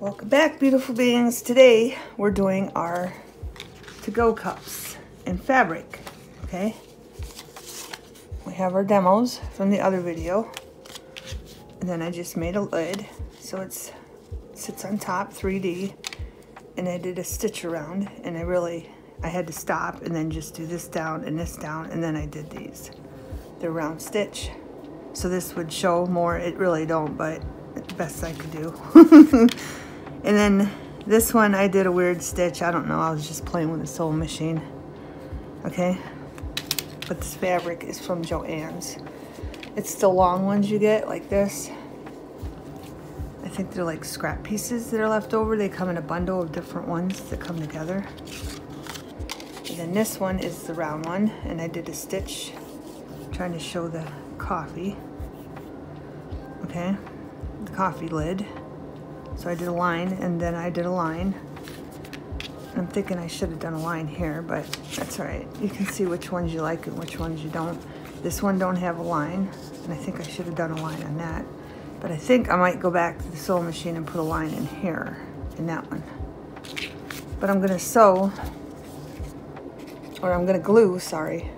Welcome back, beautiful beings. Today we're doing our to-go cups in fabric, okay? We have our demos from the other video. And then I just made a lid so it's sits on top 3D and I did a stitch around and I really I had to stop and then just do this down and this down and then I did these. They're round stitch. So this would show more. It really don't, but the best I could do. and then this one I did a weird stitch. I don't know. I was just playing with the sewing machine. Okay. But this fabric is from Joann's. It's the long ones you get like this. I think they're like scrap pieces that are left over. They come in a bundle of different ones that come together. And then this one is the round one. And I did a stitch trying to show the coffee. Okay, the coffee lid. So I did a line and then I did a line. I'm thinking I should have done a line here, but that's all right. You can see which ones you like and which ones you don't. This one don't have a line, and I think I should have done a line on that. But I think I might go back to the sewing machine and put a line in here, in that one. But I'm gonna sew, or I'm gonna glue, sorry.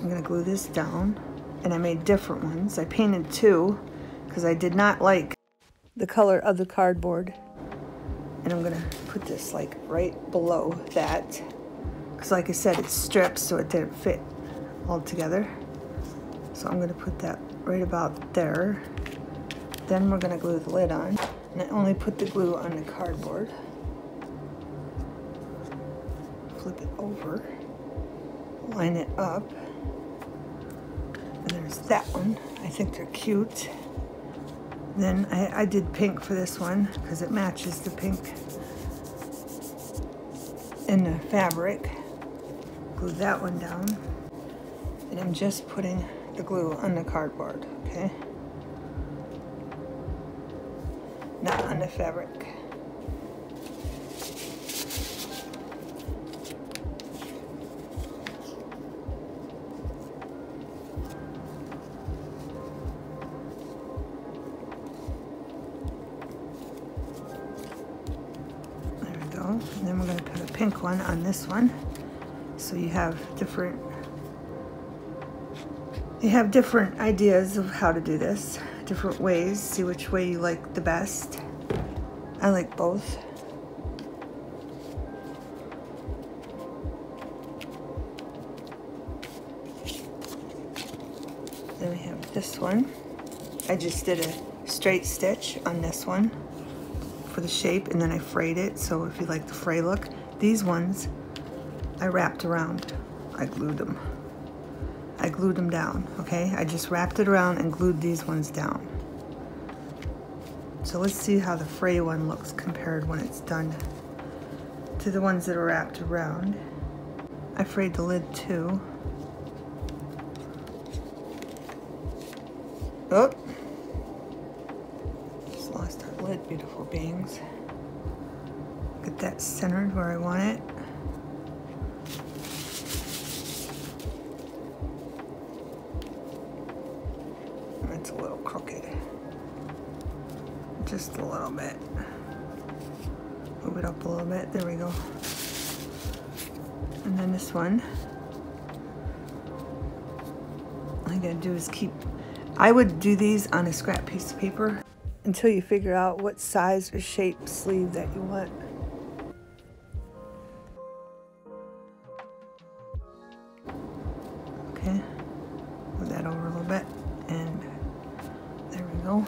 I'm gonna glue this down, and I made different ones. I painted two, because I did not like the color of the cardboard. And I'm gonna put this like right below that. Because like I said, it's stripped so it didn't fit all together. So I'm gonna put that right about there. Then we're gonna glue the lid on. And I only put the glue on the cardboard. Flip it over. Line it up. And there's that one. I think they're cute. Then I, I did pink for this one because it matches the pink in the fabric. Glue that one down. And I'm just putting the glue on the cardboard, okay? Not on the fabric. This one. So you have different you have different ideas of how to do this, different ways, see which way you like the best. I like both. Then we have this one. I just did a straight stitch on this one for the shape and then I frayed it. So if you like the fray look, these ones I wrapped around. I glued them. I glued them down, okay? I just wrapped it around and glued these ones down. So let's see how the fray one looks compared when it's done to the ones that are wrapped around. I frayed the lid too. Oh, lost our lid, beautiful beings. That centered where I want it. It's a little crooked. Just a little bit. Move it up a little bit. There we go. And then this one. All I gotta do is keep I would do these on a scrap piece of paper until you figure out what size or shape sleeve that you want. Move that over a little bit and there we go.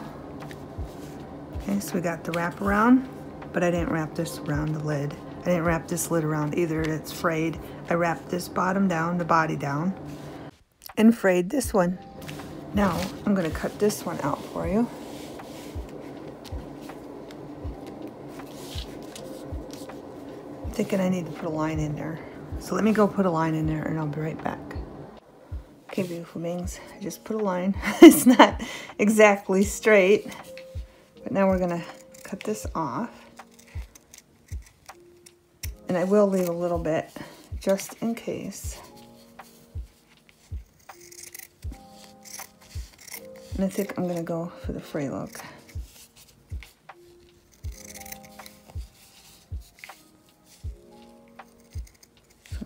Okay, so we got the wrap around, but I didn't wrap this around the lid. I didn't wrap this lid around either, it's frayed. I wrapped this bottom down, the body down, and frayed this one. Now, I'm gonna cut this one out for you. I'm thinking I need to put a line in there. So let me go put a line in there and I'll be right back. Okay, beautiful beings, I just put a line. it's not exactly straight, but now we're gonna cut this off. And I will leave a little bit just in case. And I think I'm gonna go for the fray look.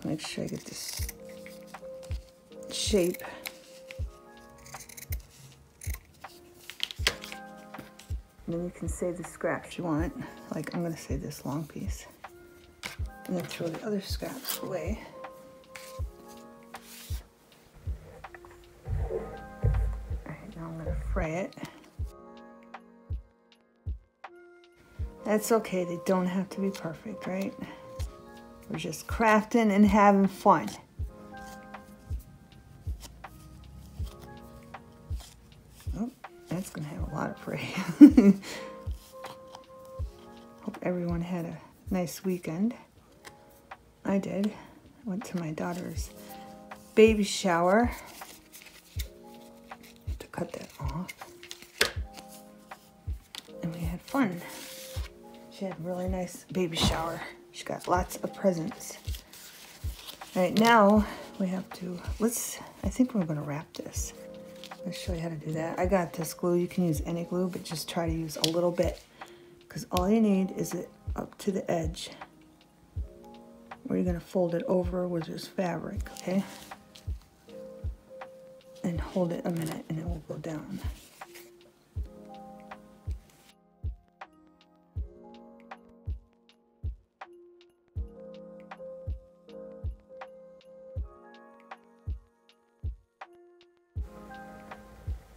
Make sure I get this shape. And then you can save the scraps you want. Like I'm gonna save this long piece. And then throw the other scraps away. Alright, now I'm gonna fray it. That's okay, they don't have to be perfect, right? We're just crafting and having fun. Nice weekend. I did. Went to my daughter's baby shower. To cut that off. And we had fun. She had a really nice baby shower. She got lots of presents. All right, now we have to, let's, I think we're gonna wrap this. Let's show you how to do that. I got this glue. You can use any glue, but just try to use a little bit because all you need is it up to the edge you're gonna fold it over with this fabric, okay? And hold it a minute and it will go down.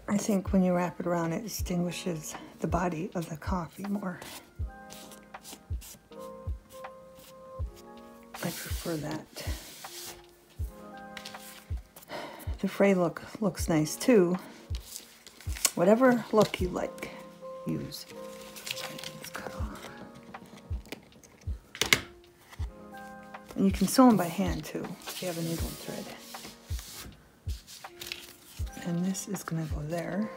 I think when you wrap it around, it distinguishes the body of the coffee more. Prefer that. The fray look looks nice too. Whatever look you like, use. And you can sew them by hand too, if you have a needle and thread and this is gonna go there.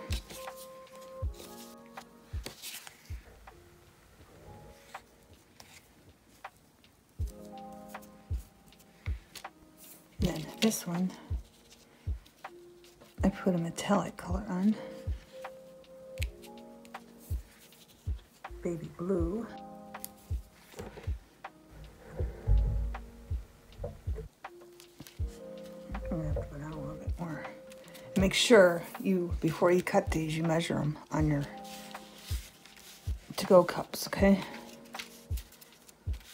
Then this one, I put a metallic color on. Baby blue. Make sure you, before you cut these, you measure them on your to-go cups, okay?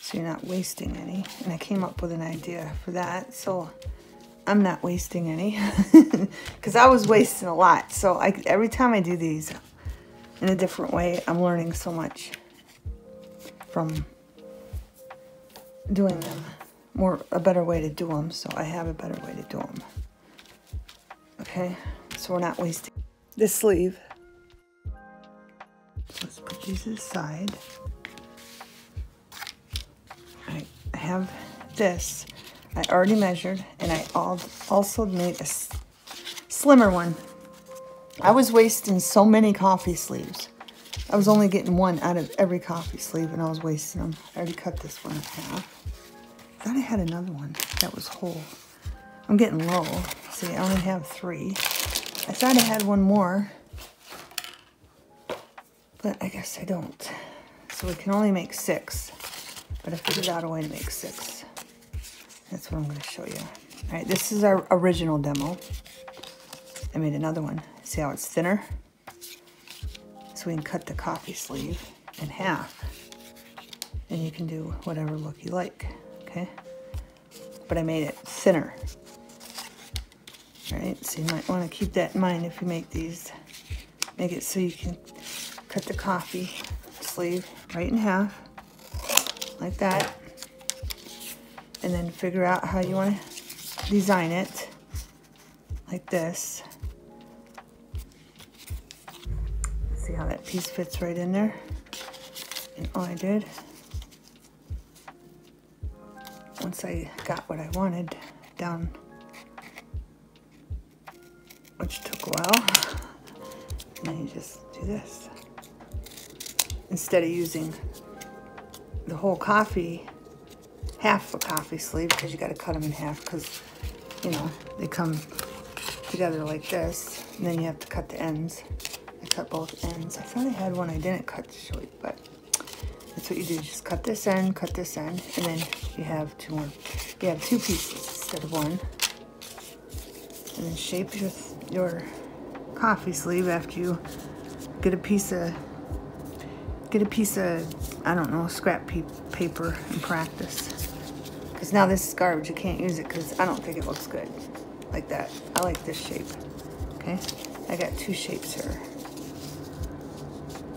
So you're not wasting any. And I came up with an idea for that, so I'm not wasting any. Because I was wasting a lot. So I, every time I do these in a different way, I'm learning so much from doing them. More, a better way to do them, so I have a better way to do them. Okay, so we're not wasting this sleeve. Let's put these aside. Have this. I already measured, and I also made a slimmer one. I was wasting so many coffee sleeves. I was only getting one out of every coffee sleeve, and I was wasting them. I already cut this one in half. I thought I had another one that was whole. I'm getting low. See, I only have three. I thought I had one more, but I guess I don't. So we can only make six, but I figured out a way to make six. That's what I'm going to show you. All right, this is our original demo. I made another one. See how it's thinner? So we can cut the coffee sleeve in half. And you can do whatever look you like, okay? But I made it thinner All right, so you might want to keep that in mind if you make these. Make it so you can cut the coffee sleeve right in half, like that. And then figure out how you want to design it, like this. See how that piece fits right in there? And all I did, once I got what I wanted down which took a while. And then you just do this. Instead of using the whole coffee, half a coffee sleeve, because you got to cut them in half, because, you know, they come together like this. And then you have to cut the ends. I cut both ends. I thought I had one I didn't cut to show you, but that's what you do. Just cut this end, cut this end, and then you have two more. You have two pieces instead of one. And then shape your, your coffee sleeve after you get a piece of get a piece of I don't know scrap paper and practice. Because now this is garbage you can't use it because I don't think it looks good like that. I like this shape okay? I got two shapes here.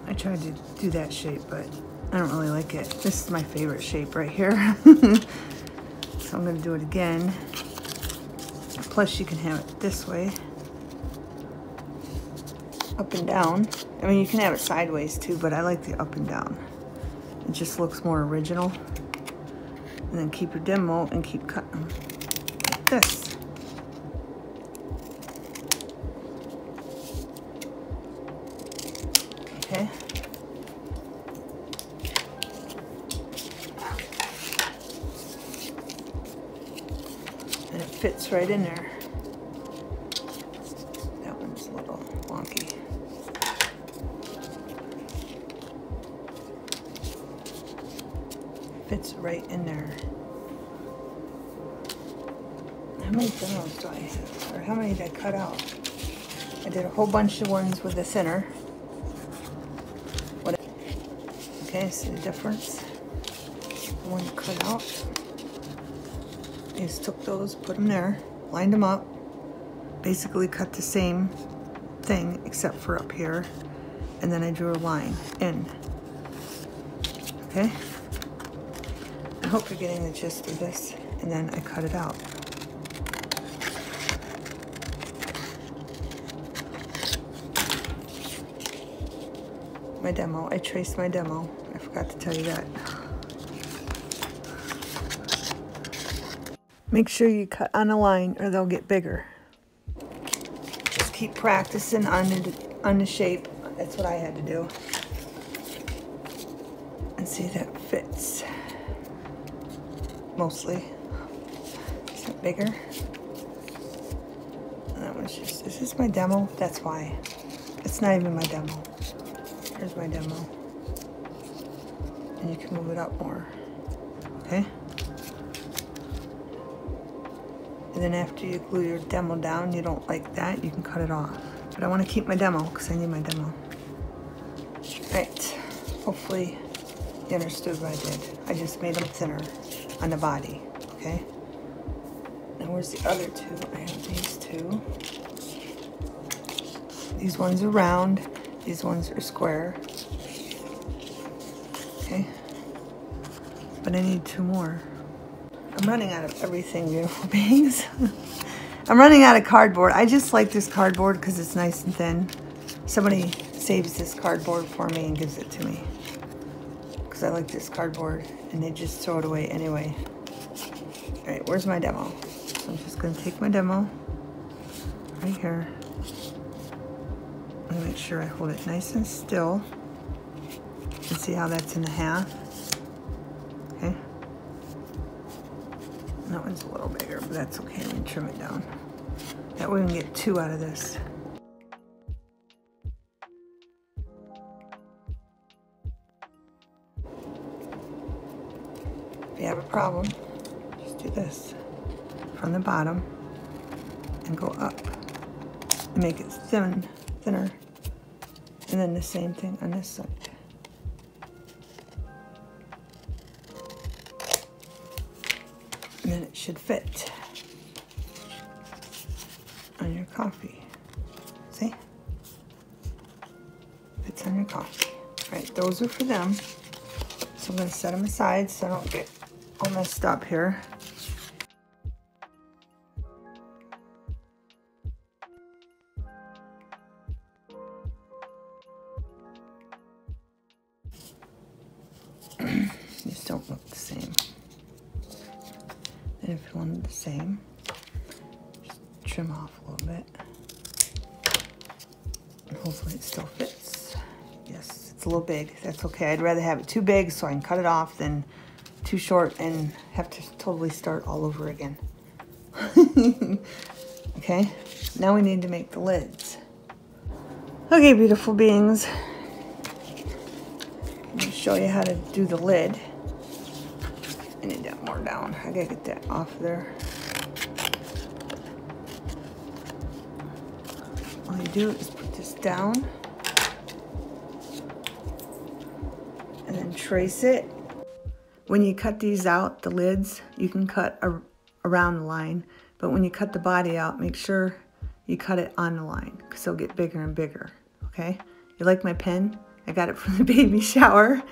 I tried to do that shape but I don't really like it. This is my favorite shape right here. So I'm gonna do it again. Plus you can have it this way up and down. I mean, you can have it sideways too, but I like the up and down. It just looks more original. And then keep your demo and keep cutting like this. Okay. And it fits right in there. I did a whole bunch of ones with the thinner. Okay, see the difference? One cut out. I just took those, put them there, lined them up, basically cut the same thing except for up here, and then I drew a line in. Okay? I hope you're getting the gist of this. And then I cut it out. My demo, I traced my demo. I forgot to tell you that. Make sure you cut on a line or they'll get bigger. Just keep practicing on the, on the shape. That's what I had to do. And see that fits mostly. Is it bigger? That one's just, is this my demo? That's why. It's not even my demo. Here's my demo. And you can move it up more. Okay? And then after you glue your demo down, you don't like that, you can cut it off. But I want to keep my demo because I need my demo. Right. Hopefully you understood what I did. I just made them thinner on the body, okay? Now where's the other two? I have these two. These ones are round, these ones are square. Okay? But I need two more. I'm running out of everything, beautiful beings. I'm running out of cardboard. I just like this cardboard because it's nice and thin. Somebody saves this cardboard for me and gives it to me because I like this cardboard and they just throw it away anyway. All right, where's my demo? So I'm just gonna take my demo right here. And make sure I hold it nice and still. And see how that's in half. Okay. That one's a little bigger, but that's okay. Let me trim it down. That way we can get two out of this. If you have a problem, just do this from the bottom and go up and make it thin, thinner. And then the same thing on this side. And then it should fit on your coffee. See? Fits on your coffee. All right, those are for them. So I'm gonna set them aside so I don't get all messed up here. If you wanted the same, just trim off a little bit. And hopefully it still fits. Yes, it's a little big. That's okay. I'd rather have it too big so I can cut it off than too short and have to totally start all over again. okay, now we need to make the lids. Okay, beautiful beings. Show you how to do the lid. I gotta get that off there. All you do is put this down and then trace it. When you cut these out, the lids, you can cut around the line, but when you cut the body out, make sure you cut it on the line because it'll get bigger and bigger, okay? You like my pen? I got it from the baby shower.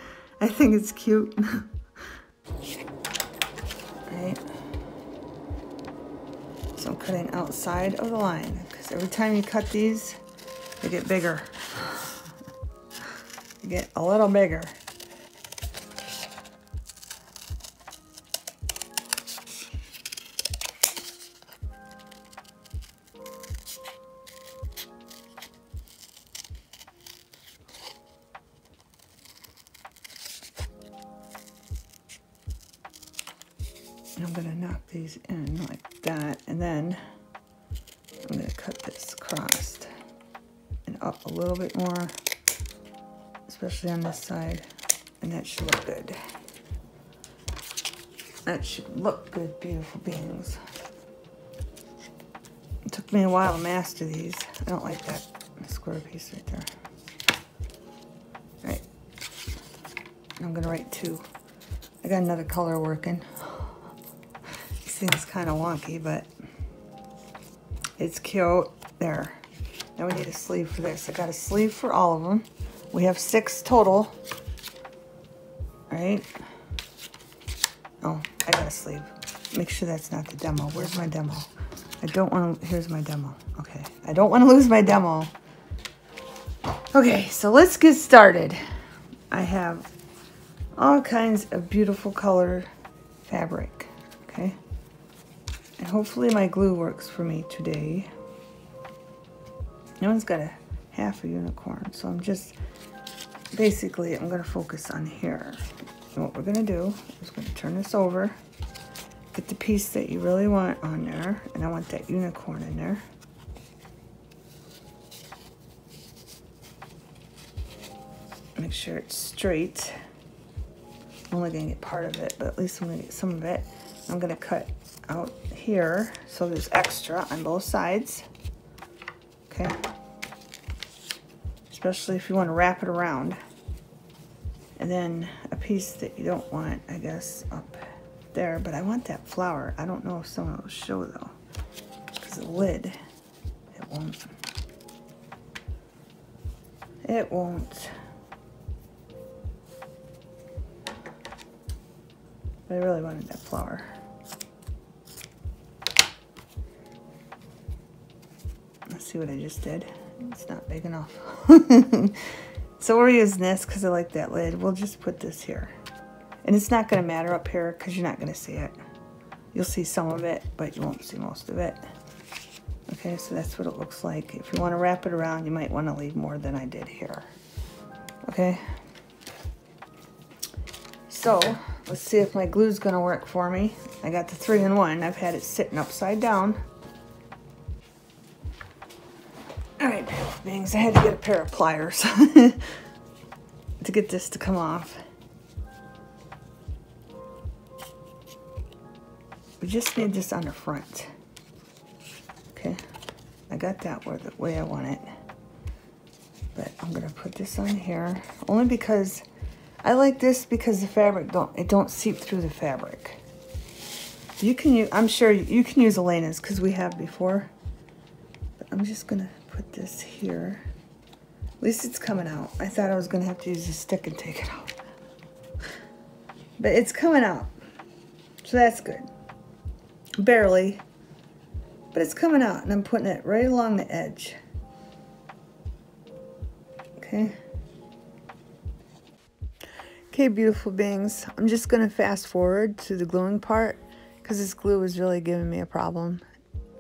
I think it's cute. right? So I'm cutting outside of the line because every time you cut these, they get bigger. They get a little bigger. On this side. And that should look good. That should look good, beautiful beings. It took me a while to master these. I don't like that square piece right there. All right. I'm to write two. I got another color working This thing's kind of wonky, but it's cute. There. Now we need a sleeve for this. I got a sleeve for all of them. We have six total. Right? Oh, I got a sleeve. Make sure that's not the demo. Where's my demo? I don't want to, here's my demo. Okay. I don't want to lose my demo. Okay, so let's get started. I have all kinds of beautiful color fabric. Okay. And hopefully my glue works for me today. No one's got a half a unicorn, so I'm just, basically, I'm going to focus on here. And what we're going to do is going to turn this over, get the piece that you really want on there, and I want that unicorn in there. Make sure it's straight. I'm only to get part of it, but at least I'm to get some of it. I'm going to cut out here so there's extra on both sides. Okay. Especially if you want to wrap it around. And then a piece that you don't want, I guess, up there. But I want that flower. I don't know if someone will show though. Because the lid, it won't. It won't. But I really wanted that flower. Let's see what I just did. It's not big enough. so we're using this because I like that lid. We'll just put this here. And it's not going to matter up here because you're not going to see it. You'll see some of it, but you won't see most of it. Okay, so that's what it looks like. If you want to wrap it around, you might want to leave more than I did here. Okay. So, let's see if my glue's going to work for me. I got the three-in-one. I've had it sitting upside down. I had to get a pair of pliers to get this to come off. We just need this on the front. Okay, I got that where the way I want it. But I'm gonna put this on here only because I like this because the fabric don't it don't seep through the fabric. You can use I'm sure you can use Aleene's because we have before. But I'm just gonna put this here. At least it's coming out. I thought I was going to have to use a stick and take it out. But it's coming out. So that's good. Barely. But it's coming out. And I'm putting it right along the edge. Okay. Okay, beautiful beings. I'm just going to fast forward to the gluing part because this glue is really giving me a problem.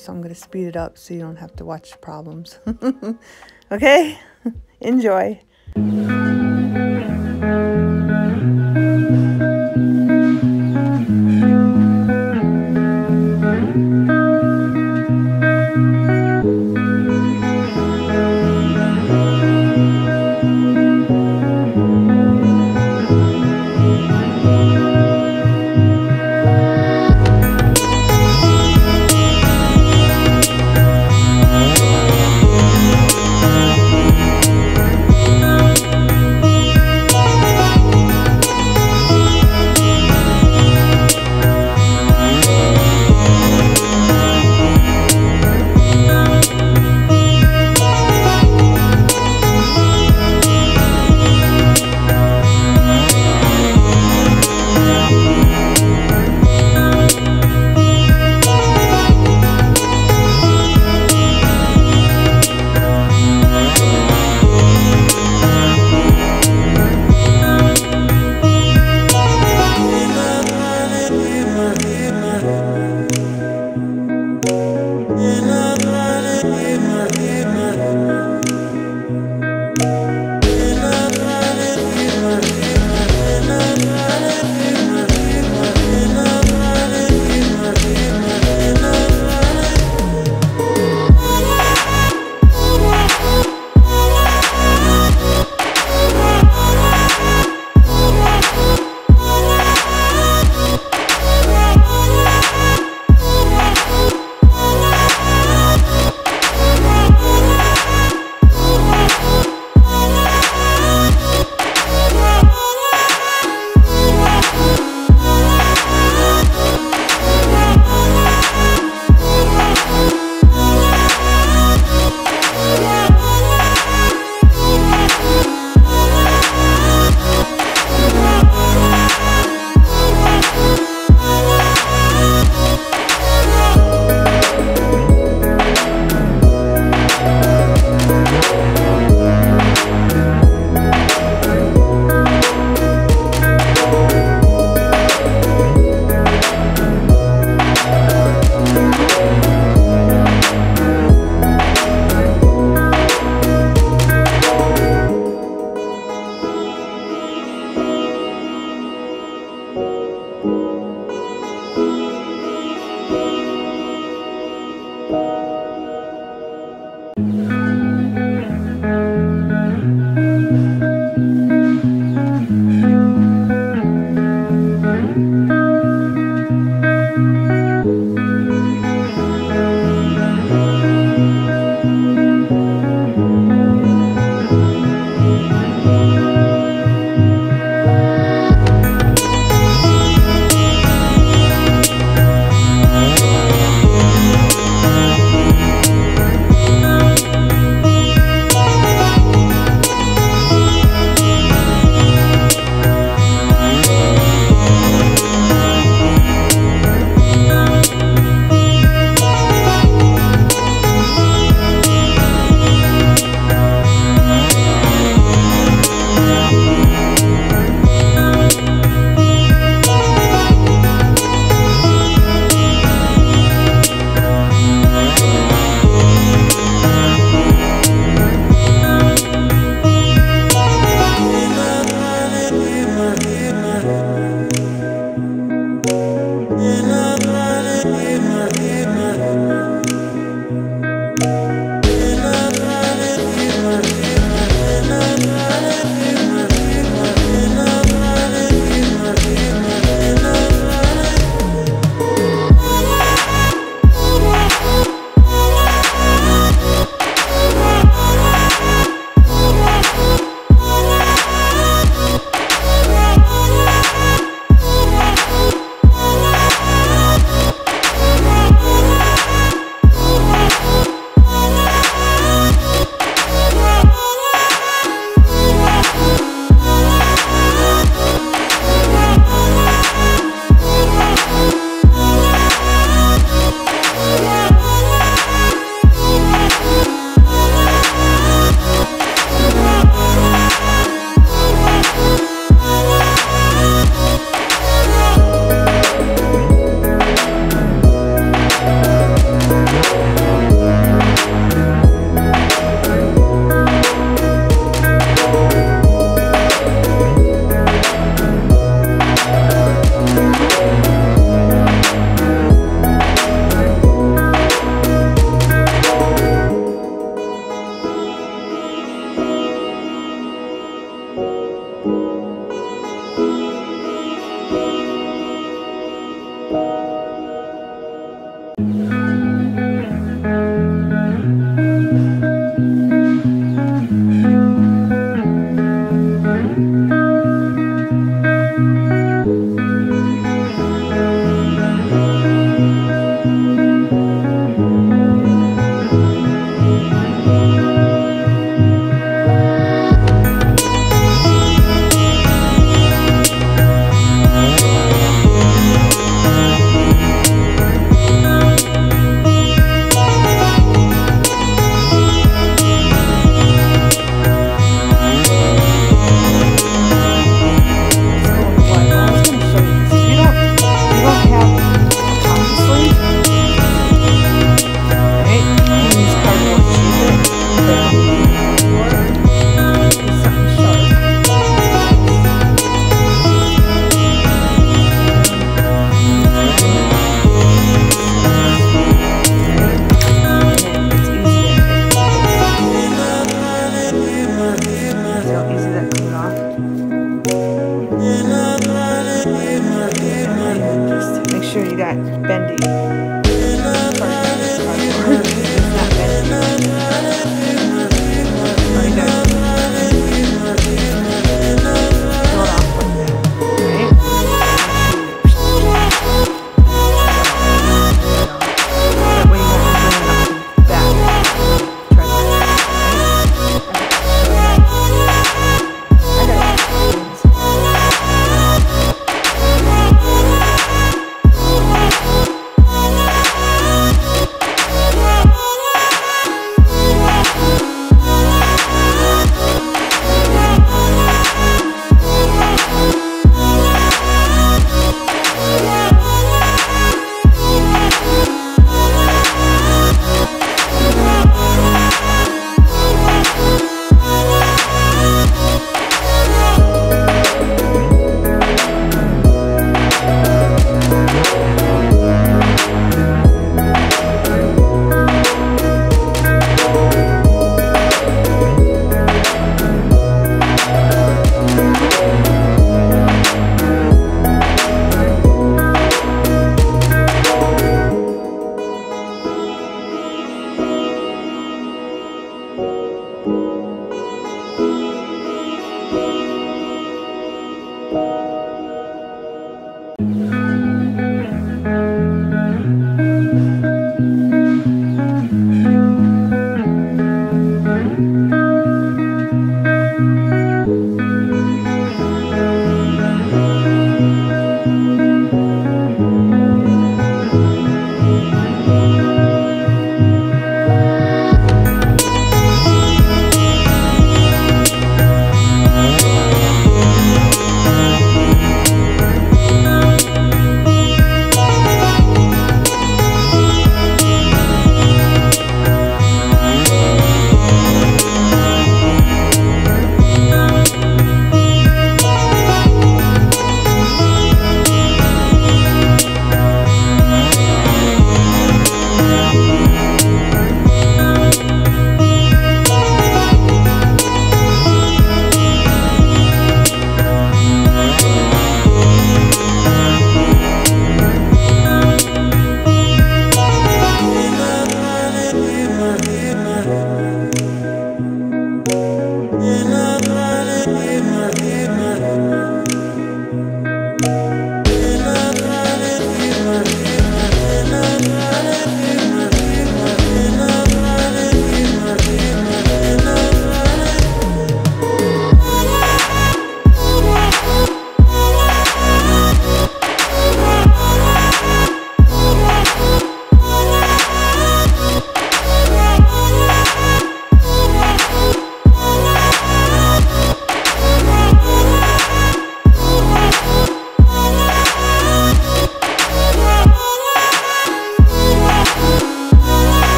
So I'm going to speed it up so you don't have to watch problems. okay? Enjoy.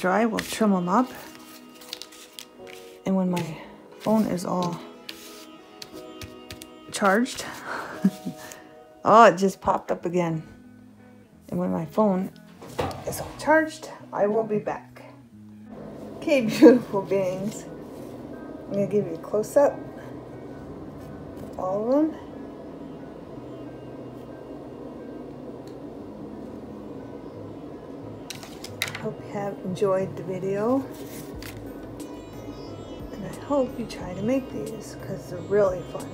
Dry. We'll trim them up. And when my phone is all charged, oh, it just popped up again. And when my phone is all charged, I will be back. Okay, beautiful beings. I'm to give you a close-up of all of them. Hope you have enjoyed the video. And I hope you try to make these because they're really fun.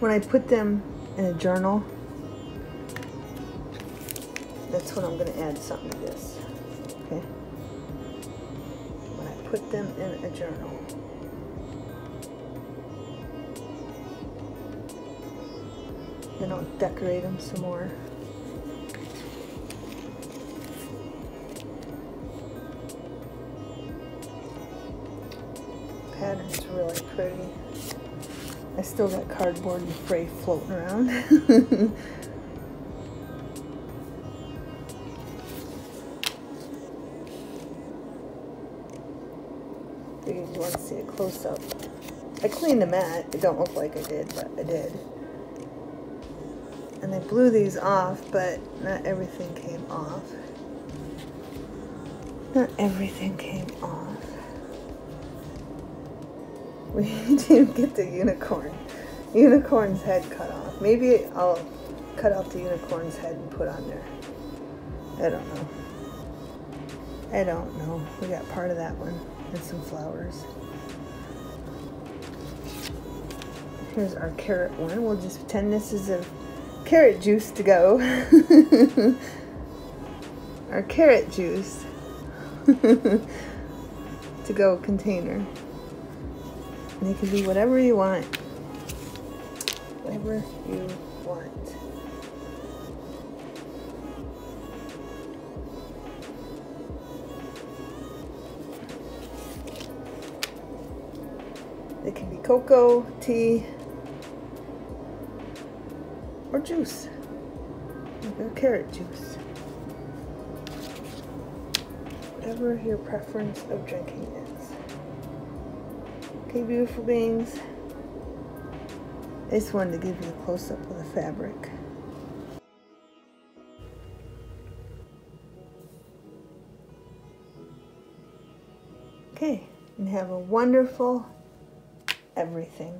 When I put them in a journal, that's when I'm going to add something to this. Okay? When I put them in a journal. Then I'll decorate them some more. Pretty. I still got cardboard and fray floating around. Figured you want to see a close-up. I cleaned the mat. It don't look like I did, but I did. And I blew these off, but not everything came off. Not everything came off. We didn't get the unicorn. Unicorn's head cut off. Maybe I'll cut out the unicorn's head and put on there. I don't know. I don't know. We got part of that one and some flowers. Here's our carrot one. We'll just pretend this is a carrot juice to go. our carrot juice to go container. And it can be whatever you want. Whatever you want. It can be cocoa, tea, or juice. Or carrot juice. Whatever your preference of drinking is. Okay, beautiful beings. I just wanted to give you a close-up of the fabric. Okay, and have a wonderful everything.